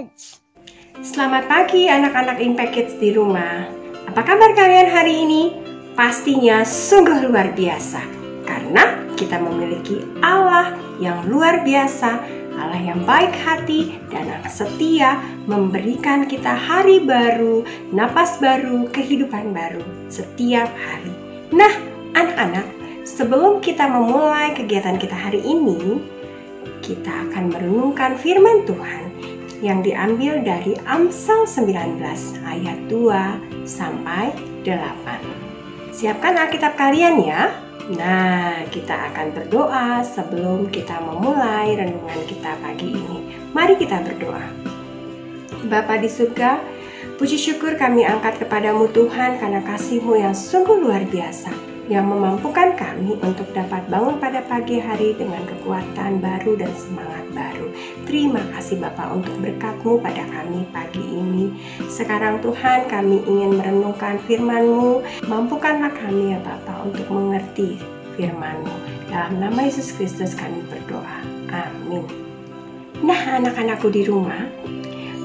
Kids. Selamat pagi anak-anak Impact Kids di rumah. Apa kabar kalian hari ini? Pastinya sungguh luar biasa karena kita memiliki Allah yang luar biasa, Allah yang baik hati dan yang setia memberikan kita hari baru, napas baru, kehidupan baru setiap hari. Nah, anak-anak, sebelum kita memulai kegiatan kita hari ini, kita akan merenungkan firman Tuhan yang diambil dari Amsal 19 ayat 2 sampai 8. Siapkan Alkitab kalian ya. Nah, kita akan berdoa sebelum kita memulai renungan kita pagi ini. Mari kita berdoa. Bapa di surga, puji syukur kami angkat kepadamu Tuhan karena kasihmu yang sungguh luar biasa yang memampukan kami untuk dapat bangun pada pagi hari dengan kekuatan baru dan semangat baru. Terima kasih Bapak untuk berkatmu pada kami pagi ini. Sekarang Tuhan kami ingin merenungkan firman-Mu. Mampukanlah kami ya Bapak untuk mengerti firman-Mu. Dalam nama Yesus Kristus kami berdoa. Amin. Nah anak-anakku di rumah,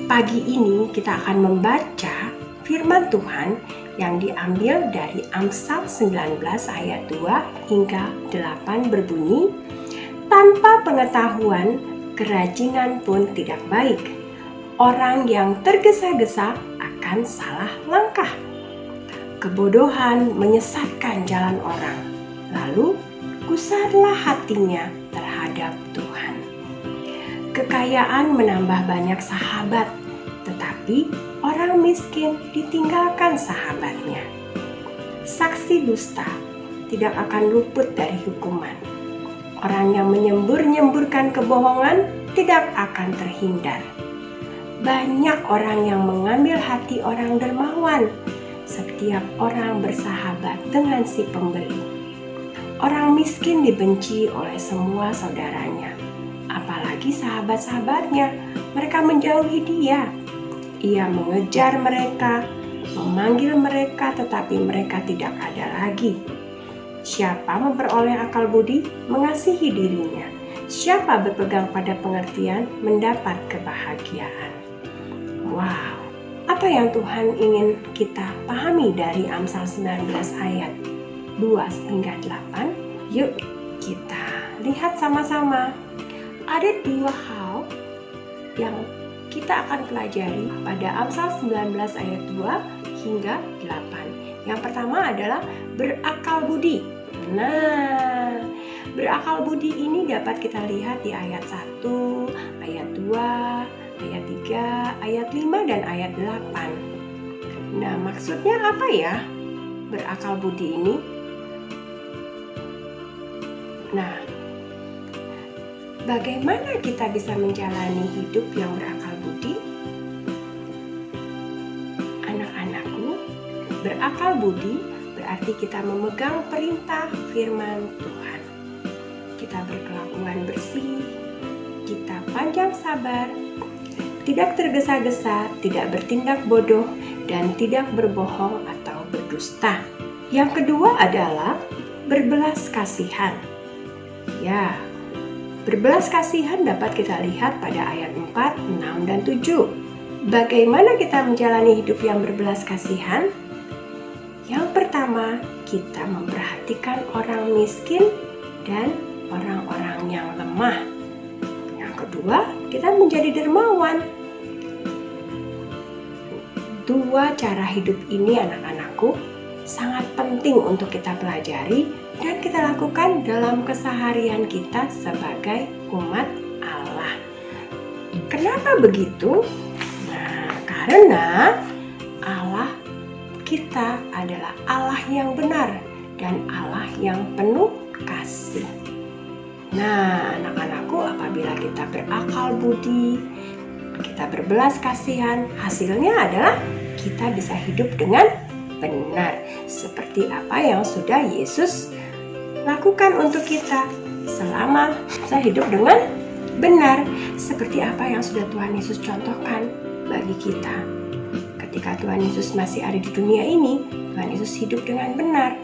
pagi ini kita akan membaca firman Tuhan yang diambil dari Amsal 19 ayat 2 hingga 8 berbunyi, Tanpa pengetahuan, kerajinan pun tidak baik. Orang yang tergesa-gesa akan salah langkah. Kebodohan menyesatkan jalan orang, lalu gusarlah hatinya terhadap Tuhan. Kekayaan menambah banyak sahabat, orang miskin ditinggalkan sahabatnya. Saksi dusta tidak akan luput dari hukuman. Orang yang menyembur-nyemburkan kebohongan tidak akan terhindar. Banyak orang yang mengambil hati orang dermawan. Setiap orang bersahabat dengan si pembeli. Orang miskin dibenci oleh semua saudaranya, apalagi sahabat-sahabatnya. Mereka menjauhi dia ia mengejar mereka, memanggil mereka, tetapi mereka tidak ada lagi. Siapa memperoleh akal budi, mengasihi dirinya. Siapa berpegang pada pengertian, mendapat kebahagiaan. Wow, apa yang Tuhan ingin kita pahami dari Amsal 19 ayat 2 hingga 8? Yuk kita lihat sama-sama. Ada dua hal yang kita akan pelajari pada Amsal 19 ayat 2 hingga 8. Yang pertama adalah berakal budi. Nah, berakal budi ini dapat kita lihat di ayat 1, ayat 2, ayat 3, ayat 5 dan ayat 8. Nah, maksudnya apa ya? Berakal budi ini? Nah, bagaimana kita bisa menjalani hidup yang berakal budi? Anak-anakku, berakal budi berarti kita memegang perintah firman Tuhan. Kita berkelakuan bersih, kita panjang sabar, tidak tergesa-gesa, tidak bertindak bodoh, dan tidak berbohong atau berdusta. Yang kedua adalah berbelas kasihan. Ya, Berbelas kasihan dapat kita lihat pada ayat 4, 6, dan 7. Bagaimana kita menjalani hidup yang berbelas kasihan? Yang pertama, kita memperhatikan orang miskin dan orang-orang yang lemah. Yang kedua, kita menjadi dermawan. Dua cara hidup ini anak-anakku sangat penting untuk kita pelajari dan kita lakukan dalam keseharian kita sebagai umat Allah. Kenapa begitu? Nah, karena Allah kita adalah Allah yang benar dan Allah yang penuh kasih. Nah, anak-anakku, apabila kita berakal budi, kita berbelas kasihan, hasilnya adalah kita bisa hidup dengan benar, seperti apa yang sudah Yesus lakukan untuk kita selama saya hidup dengan benar seperti apa yang sudah Tuhan Yesus contohkan bagi kita. Ketika Tuhan Yesus masih ada di dunia ini, Tuhan Yesus hidup dengan benar.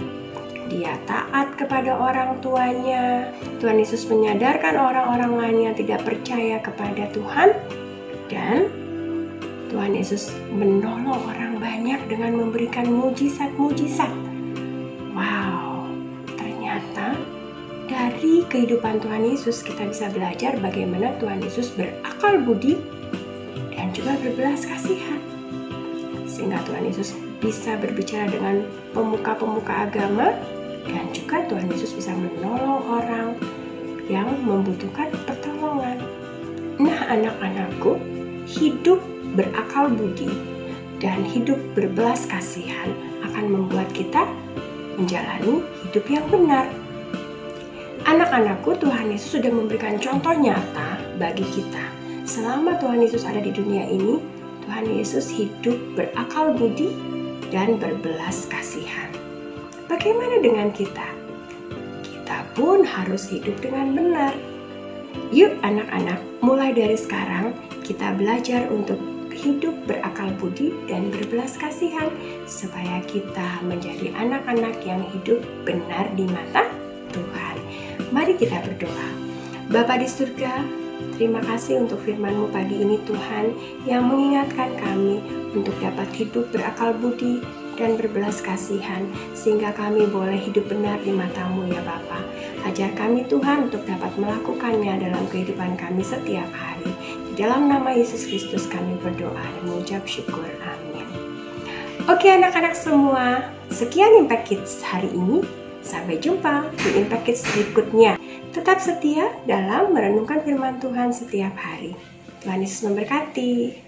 Dia taat kepada orang tuanya. Tuhan Yesus menyadarkan orang-orang lain yang tidak percaya kepada Tuhan dan Tuhan Yesus menolong orang banyak dengan memberikan mujizat-mujizat. Wow, ternyata dari kehidupan Tuhan Yesus kita bisa belajar bagaimana Tuhan Yesus berakal budi dan juga berbelas kasihan. Sehingga Tuhan Yesus bisa berbicara dengan pemuka-pemuka agama dan juga Tuhan Yesus bisa menolong orang yang membutuhkan pertolongan. Nah, anak-anakku, hidup berakal budi dan hidup berbelas kasihan akan membuat kita menjalani hidup yang benar. Anak-anakku, Tuhan Yesus sudah memberikan contoh nyata bagi kita. Selama Tuhan Yesus ada di dunia ini, Tuhan Yesus hidup berakal budi dan berbelas kasihan. Bagaimana dengan kita? Kita pun harus hidup dengan benar. Yuk anak-anak, mulai dari sekarang kita belajar untuk hidup berakal budi dan berbelas kasihan supaya kita menjadi anak-anak yang hidup benar di mata Tuhan. Mari kita berdoa. Bapa di surga, terima kasih untuk firman-Mu pagi ini Tuhan yang mengingatkan kami untuk dapat hidup berakal budi dan berbelas kasihan sehingga kami boleh hidup benar di matamu ya Bapa. Ajar kami Tuhan untuk dapat melakukannya dalam kehidupan kami setiap hari. Di dalam nama Yesus Kristus kami berdoa dan mengucap syukur. Amin. Oke anak-anak semua, sekian Impact Kids hari ini. Sampai jumpa di Impact Kids berikutnya. Tetap setia dalam merenungkan firman Tuhan setiap hari. Tuhan Yesus memberkati.